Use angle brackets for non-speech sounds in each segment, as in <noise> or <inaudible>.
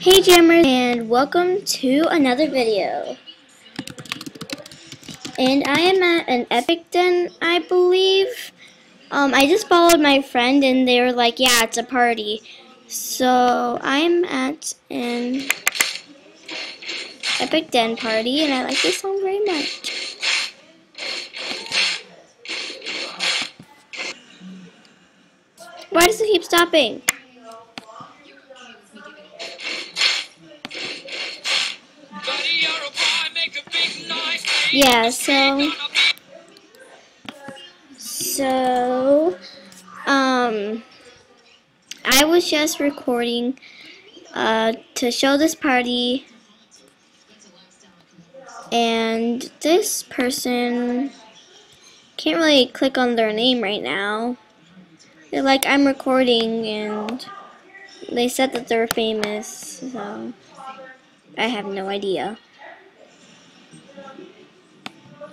Hey Jammers and welcome to another video. And I am at an Epic Den, I believe. Um, I just followed my friend and they were like, yeah, it's a party. So I'm at an Epic Den party and I like this song very much. Why does it keep stopping? Yeah, so so um I was just recording uh to show this party and this person can't really click on their name right now. They're like I'm recording and they said that they're famous, so I have no idea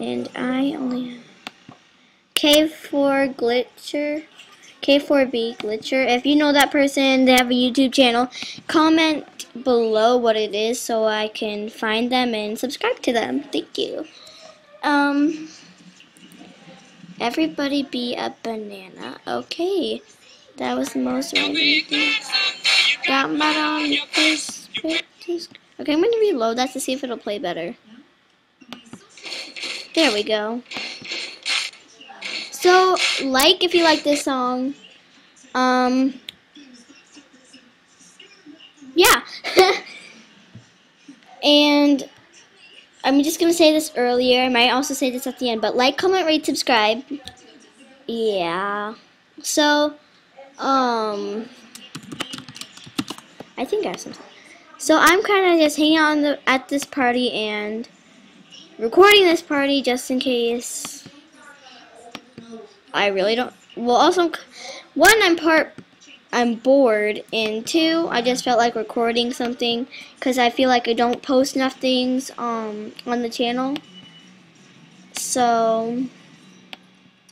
and I only have K4 Glitcher, K4B Glitcher. If you know that person, they have a YouTube channel, comment below what it is so I can find them and subscribe to them. Thank you. Um, everybody be a banana. Okay, that was the most random thing. Got mud on face. Okay, I'm gonna reload that to see if it'll play better. There we go. So, like if you like this song. Um, yeah. <laughs> and I'm just going to say this earlier. I might also say this at the end. But like, comment, rate, subscribe. Yeah. So, um, I think I have some. So I'm kind of just hanging out the, at this party and recording this party just in case. I really don't well also one I'm part I'm bored and two I just felt like recording something because I feel like I don't post enough things um on the channel. So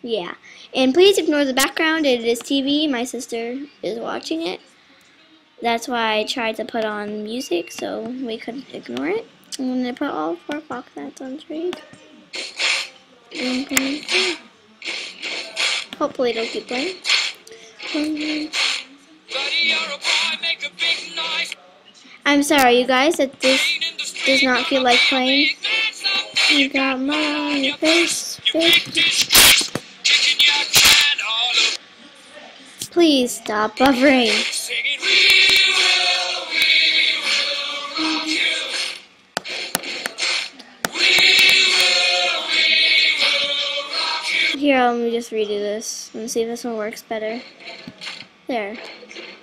yeah. And please ignore the background it is TV my sister is watching it. That's why I tried to put on music so we could ignore it I'm gonna put all four box nets on trade. <laughs> Hopefully it'll keep playing. I'm sorry, you guys, that this does not feel like playing. You got mud on your face. Please stop buffering. Let me just redo this. Let me see if this one works better. There.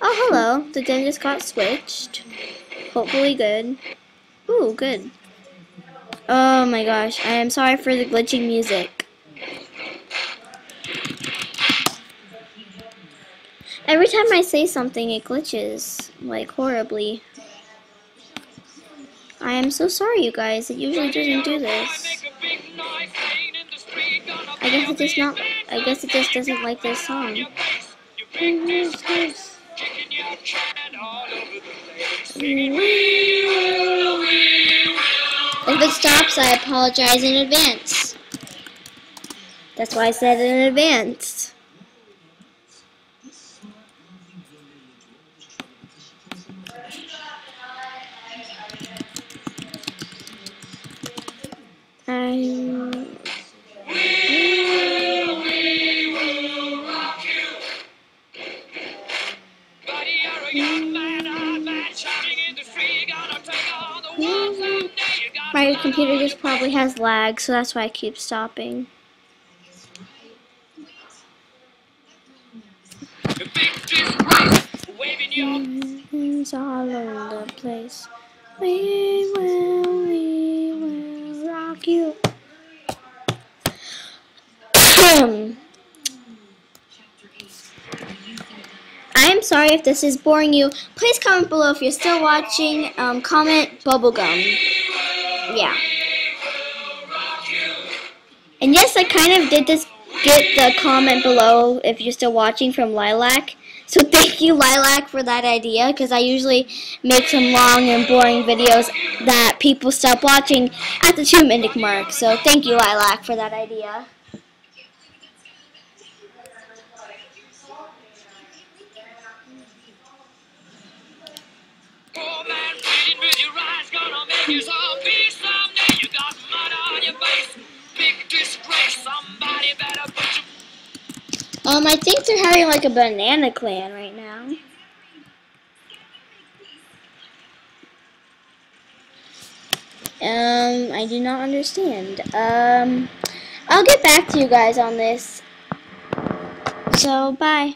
Oh, hello. The den just got switched. Hopefully good. Ooh, good. Oh my gosh. I am sorry for the glitching music. Every time I say something, it glitches. Like, horribly. I am so sorry, you guys. It usually doesn't do this. I guess it just not. I guess it just doesn't like this song. If it stops, I apologize in advance. That's why I said in advance. I My computer just probably has lag, so that's why I keep stopping. It's all over the place. We will, we will rock you. <clears throat> I am sorry if this is boring you. Please comment below if you're still watching. Um, comment bubblegum yeah. And yes, I kind of did this get the comment below if you're still watching from Lilac. So <laughs> thank you, Lilac, for that idea, because I usually make some long and boring videos that people stop watching at the two minute mark. So thank you, Lilac, for that idea. Um, I think they're having like a banana clan right now. Um, I do not understand. Um, I'll get back to you guys on this. So, bye.